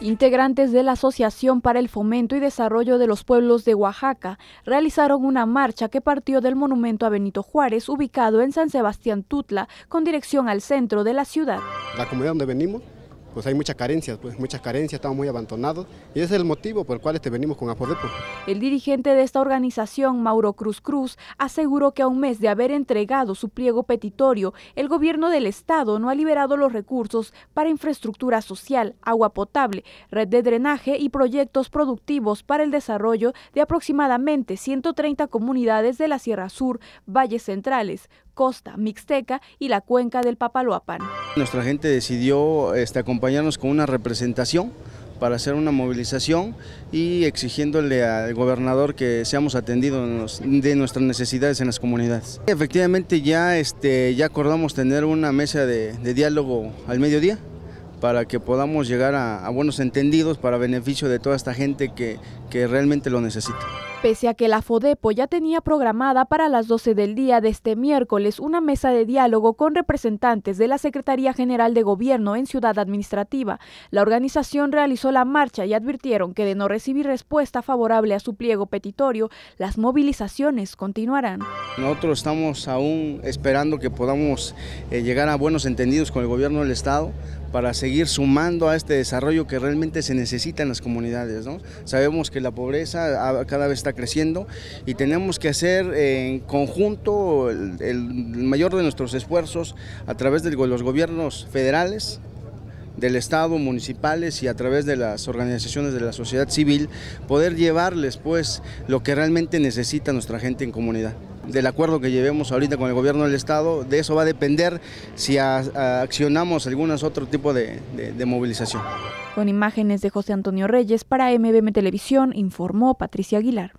Integrantes de la Asociación para el Fomento y Desarrollo de los Pueblos de Oaxaca realizaron una marcha que partió del monumento a Benito Juárez, ubicado en San Sebastián Tutla, con dirección al centro de la ciudad. La comunidad donde venimos pues hay muchas carencias, pues muchas carencias, estamos muy abandonados y ese es el motivo por el cual este venimos con Apodepo. El dirigente de esta organización, Mauro Cruz Cruz, aseguró que a un mes de haber entregado su pliego petitorio, el gobierno del estado no ha liberado los recursos para infraestructura social, agua potable, red de drenaje y proyectos productivos para el desarrollo de aproximadamente 130 comunidades de la Sierra Sur, Valles Centrales, Costa, Mixteca y la cuenca del Papaloapan. Nuestra gente decidió este, acompañarnos con una representación para hacer una movilización y exigiéndole al gobernador que seamos atendidos de nuestras necesidades en las comunidades. Efectivamente ya, este, acordamos tener una mesa de, diálogo al mediodía para que podamos llegar a, buenos entendidos para beneficio de toda esta gente que realmente lo necesita. Pese a que la FODEPO ya tenía programada para las 12 del día de este miércoles una mesa de diálogo con representantes de la Secretaría General de Gobierno en Ciudad Administrativa, la organización realizó la marcha y advirtieron que de no recibir respuesta favorable a su pliego petitorio, las movilizaciones continuarán. Nosotros estamos aún esperando que podamos eh, llegar a buenos entendidos con el gobierno del Estado para seguir sumando a este desarrollo que realmente se necesita en las comunidades. Sabemos que la pobreza cada vez está creciendo y tenemos que hacer en conjunto el, mayor de nuestros esfuerzos a través de los gobiernos federales, del Estado, municipales y a través de las organizaciones de la sociedad civil, poder llevarles pues lo que realmente necesita nuestra gente en comunidad. Del acuerdo que llevemos ahorita con el gobierno del Estado, de eso va a depender si accionamos algún otro tipo de, de movilización. Con imágenes de José Antonio Reyes para MBM Televisión, informó Patricia Aguilar.